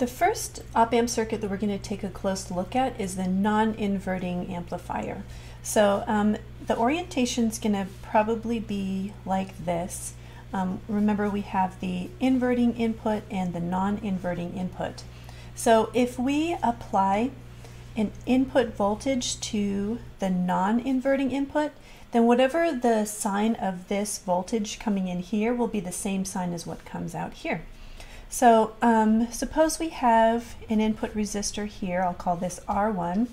The first op-amp circuit that we're going to take a close look at is the non-inverting amplifier. So um, the orientation is going to probably be like this. Um, remember we have the inverting input and the non-inverting input. So if we apply an input voltage to the non-inverting input, then whatever the sign of this voltage coming in here will be the same sign as what comes out here. So um, suppose we have an input resistor here, I'll call this R1,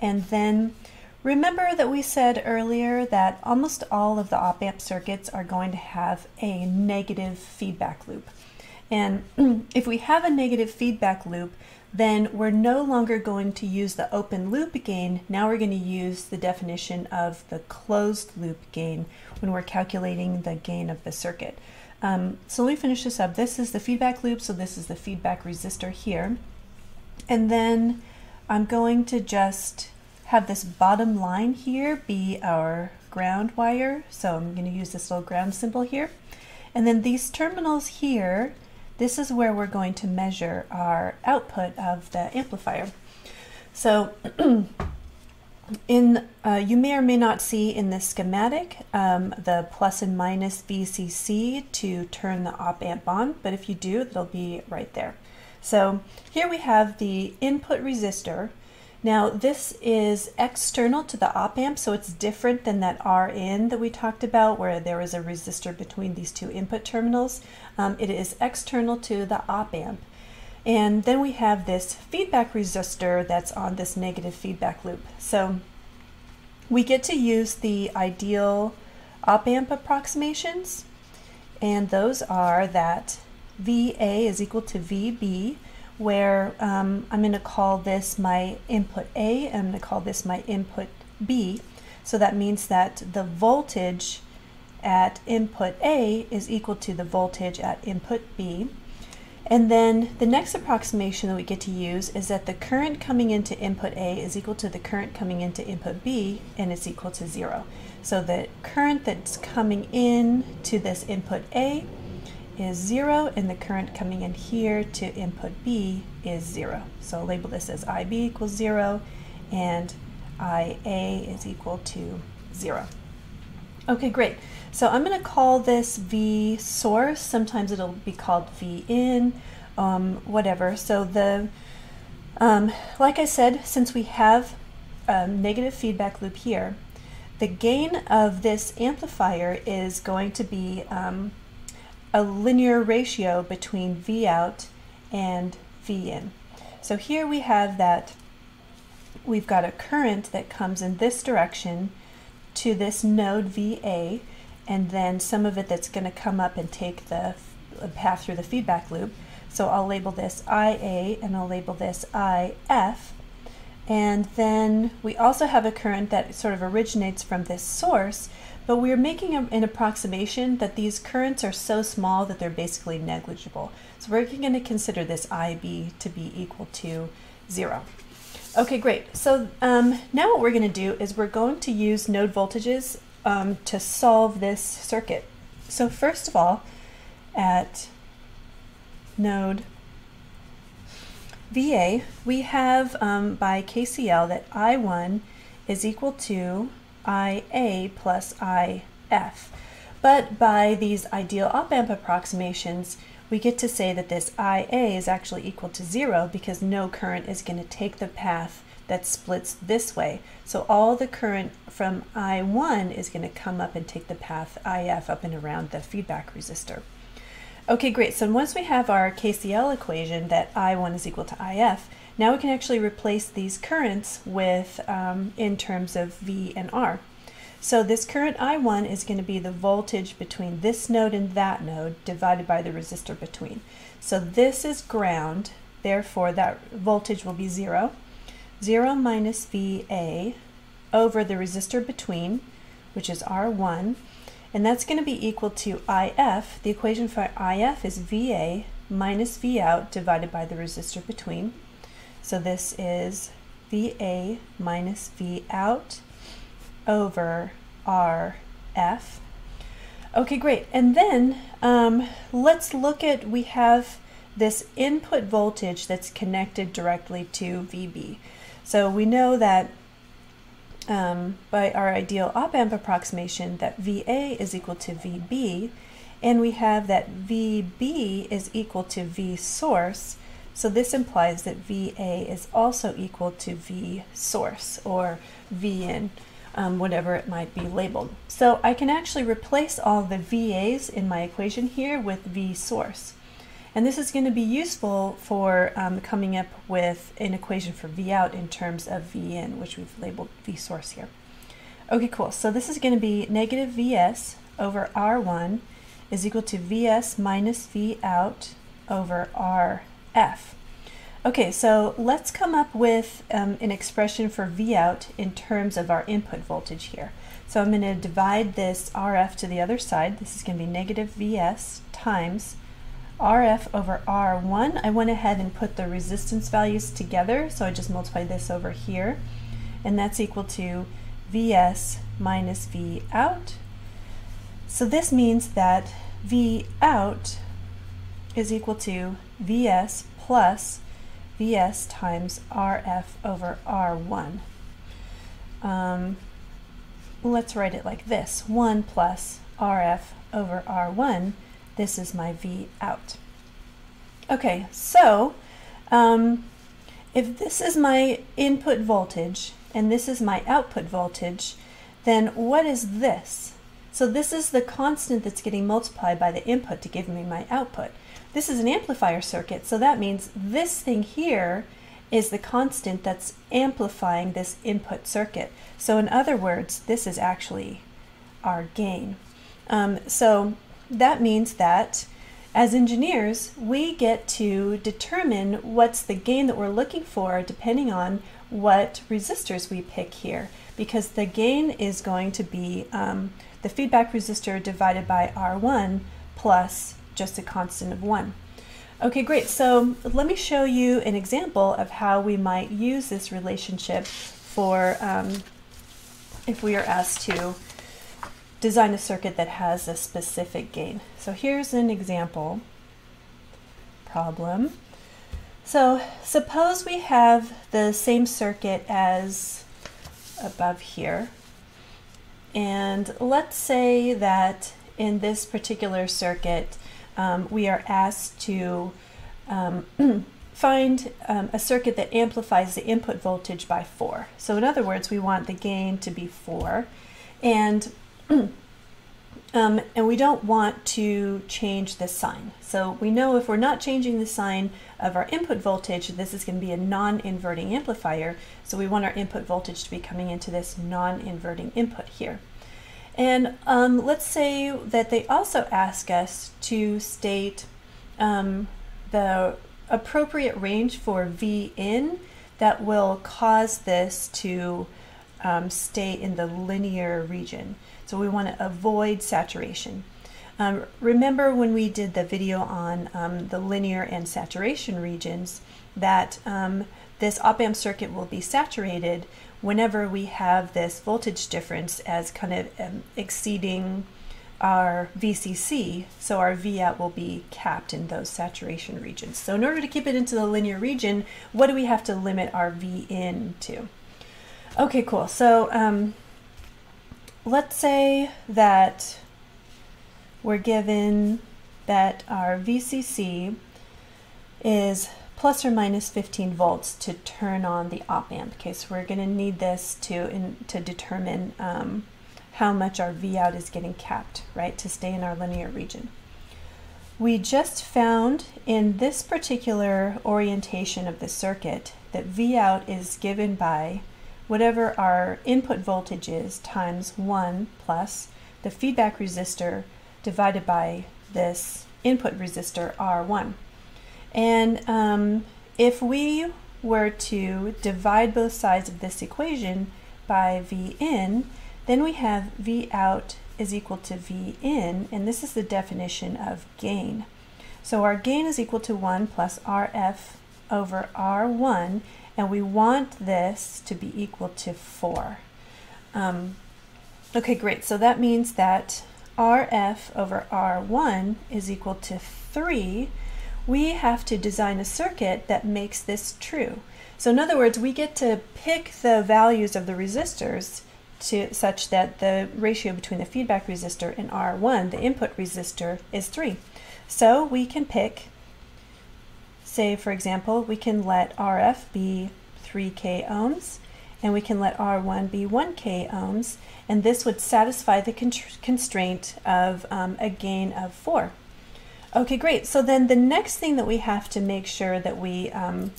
and then remember that we said earlier that almost all of the op-amp circuits are going to have a negative feedback loop. And if we have a negative feedback loop, then we're no longer going to use the open loop gain. Now we're going to use the definition of the closed loop gain when we're calculating the gain of the circuit. Um, so let me finish this up. This is the feedback loop, so this is the feedback resistor here. And then I'm going to just have this bottom line here be our ground wire. So I'm going to use this little ground symbol here. And then these terminals here, this is where we're going to measure our output of the amplifier. So In uh, You may or may not see in this schematic um, the plus and minus VCC to turn the op amp on, but if you do, it'll be right there. So here we have the input resistor. Now this is external to the op amp, so it's different than that Rin that we talked about where there is a resistor between these two input terminals. Um, it is external to the op amp. And then we have this feedback resistor that's on this negative feedback loop. So we get to use the ideal op-amp approximations, and those are that VA is equal to VB, where um, I'm going to call this my input A, and I'm going to call this my input B. So that means that the voltage at input A is equal to the voltage at input B. And then the next approximation that we get to use is that the current coming into input A is equal to the current coming into input B and it's equal to zero. So the current that's coming in to this input A is zero and the current coming in here to input B is zero. So I'll label this as IB equals zero and IA is equal to zero. Okay, great. So I'm going to call this V source. Sometimes it'll be called V in, um, whatever. So the, um, like I said, since we have a negative feedback loop here, the gain of this amplifier is going to be um, a linear ratio between V out and V in. So here we have that we've got a current that comes in this direction to this node VA, and then some of it that's going to come up and take the uh, path through the feedback loop. So I'll label this IA and I'll label this IF. And then we also have a current that sort of originates from this source, but we're making a, an approximation that these currents are so small that they're basically negligible. So we're going to consider this IB to be equal to zero. Okay, great. So um, now what we're going to do is we're going to use node voltages um, to solve this circuit. So first of all, at node VA, we have um, by KCL that I1 is equal to IA plus IF. But by these ideal op-amp approximations, we get to say that this IA is actually equal to zero because no current is going to take the path that splits this way. So all the current from I1 is going to come up and take the path IF up and around the feedback resistor. Okay, great. So once we have our KCL equation that I1 is equal to IF, now we can actually replace these currents with um, in terms of V and R. So this current I1 is going to be the voltage between this node and that node divided by the resistor between. So this is ground, therefore that voltage will be 0. 0 minus VA over the resistor between, which is R1, and that's going to be equal to IF. The equation for IF is VA minus V out divided by the resistor between. So this is VA minus V out over RF. Okay, great. And then um, let's look at, we have this input voltage that's connected directly to VB. So we know that um, by our ideal op-amp approximation that VA is equal to VB, and we have that VB is equal to V source, so this implies that VA is also equal to V source, or VIN, um, whatever it might be labeled. So I can actually replace all the VAs in my equation here with V source. And this is going to be useful for um, coming up with an equation for V out in terms of V in, which we've labeled V source here. Okay, cool. So this is going to be negative Vs over R1 is equal to Vs minus V out over Rf. Okay, so let's come up with um, an expression for V out in terms of our input voltage here. So I'm going to divide this RF to the other side. This is going to be negative Vs times RF over R1, I went ahead and put the resistance values together, so I just multiply this over here, and that's equal to Vs minus V out. So this means that V out is equal to Vs plus Vs times Rf over R1. Um, let's write it like this, 1 plus Rf over R1 this is my V out. Okay, so um, if this is my input voltage and this is my output voltage, then what is this? So this is the constant that's getting multiplied by the input to give me my output. This is an amplifier circuit, so that means this thing here is the constant that's amplifying this input circuit. So in other words, this is actually our gain. Um, so that means that as engineers, we get to determine what's the gain that we're looking for depending on what resistors we pick here because the gain is going to be um, the feedback resistor divided by R1 plus just a constant of 1. Okay, great. So let me show you an example of how we might use this relationship for um, if we are asked to design a circuit that has a specific gain. So here's an example problem. So suppose we have the same circuit as above here. And let's say that in this particular circuit, um, we are asked to um, find um, a circuit that amplifies the input voltage by 4. So in other words, we want the gain to be 4. And um, and we don't want to change the sign. So we know if we're not changing the sign of our input voltage, this is going to be a non-inverting amplifier. So we want our input voltage to be coming into this non-inverting input here. And um, let's say that they also ask us to state um, the appropriate range for V in that will cause this to um, stay in the linear region. So we want to avoid saturation. Um, remember when we did the video on um, the linear and saturation regions that um, this op-amp circuit will be saturated whenever we have this voltage difference as kind of um, exceeding our VCC, so our V out will be capped in those saturation regions. So in order to keep it into the linear region, what do we have to limit our V in to? Okay, cool. So um, let's say that we're given that our VCC is plus or minus 15 volts to turn on the op amp. Okay, so we're going to need this to in, to determine um, how much our V out is getting capped, right, to stay in our linear region. We just found in this particular orientation of the circuit that V out is given by whatever our input voltage is times 1 plus the feedback resistor divided by this input resistor R1. And um, if we were to divide both sides of this equation by V in, then we have V out is equal to V in, and this is the definition of gain. So our gain is equal to 1 plus RF over R1, and we want this to be equal to 4. Um, okay, great. So that means that RF over R1 is equal to 3, we have to design a circuit that makes this true. So in other words, we get to pick the values of the resistors to such that the ratio between the feedback resistor and R1, the input resistor, is 3. So we can pick, say for example, we can let RF be 3k ohms, and we can let R1 be 1k ohms, and this would satisfy the constraint of um, a gain of 4. Okay, great. So then the next thing that we have to make sure that we um,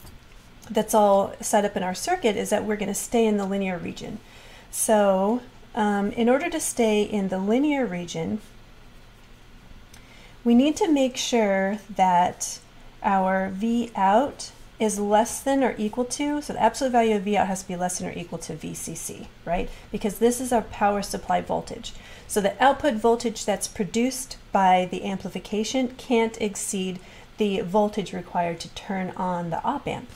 that's all set up in our circuit is that we're going to stay in the linear region. So um, in order to stay in the linear region, we need to make sure that our V out is less than or equal to, so the absolute value of V out has to be less than or equal to VCC, right? Because this is our power supply voltage. So the output voltage that's produced by the amplification can't exceed the voltage required to turn on the op amp.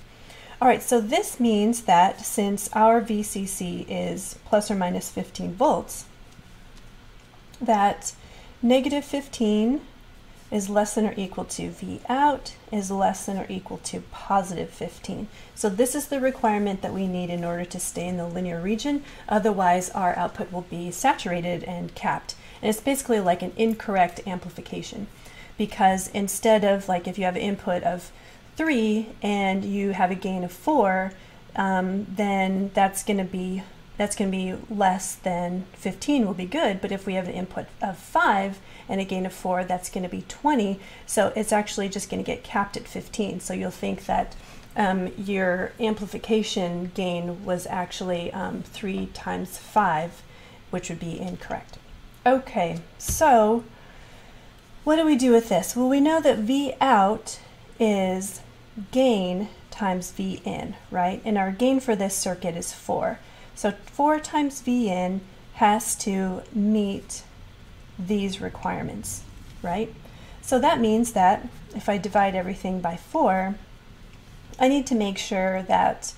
All right, so this means that since our VCC is plus or minus 15 volts, that negative 15 is less than or equal to V out is less than or equal to positive 15. So this is the requirement that we need in order to stay in the linear region. Otherwise, our output will be saturated and capped. And it's basically like an incorrect amplification because instead of like if you have an input of 3 and you have a gain of 4, um, then that's going to be that's going to be less than 15 will be good, but if we have an input of 5 and a gain of 4, that's going to be 20. So it's actually just going to get capped at 15. So you'll think that um, your amplification gain was actually um, 3 times 5, which would be incorrect. Okay, so what do we do with this? Well, we know that V out is gain times V in, right? And our gain for this circuit is 4. So 4 times V in has to meet these requirements, right? So that means that if I divide everything by 4, I need to make sure that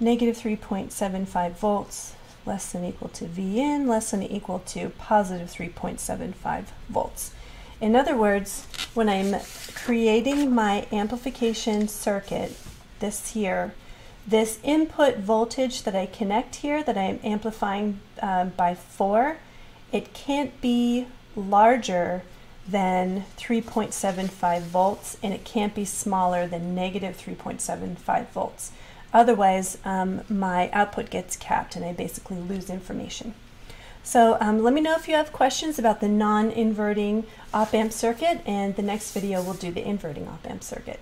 negative 3.75 volts less than equal to V in less than equal to positive 3.75 volts. In other words, when I'm creating my amplification circuit, this here, this input voltage that I connect here, that I'm amplifying uh, by 4, it can't be larger than 3.75 volts and it can't be smaller than negative 3.75 volts. Otherwise, um, my output gets capped and I basically lose information. So um, let me know if you have questions about the non-inverting op-amp circuit and the next video we'll do the inverting op-amp circuit.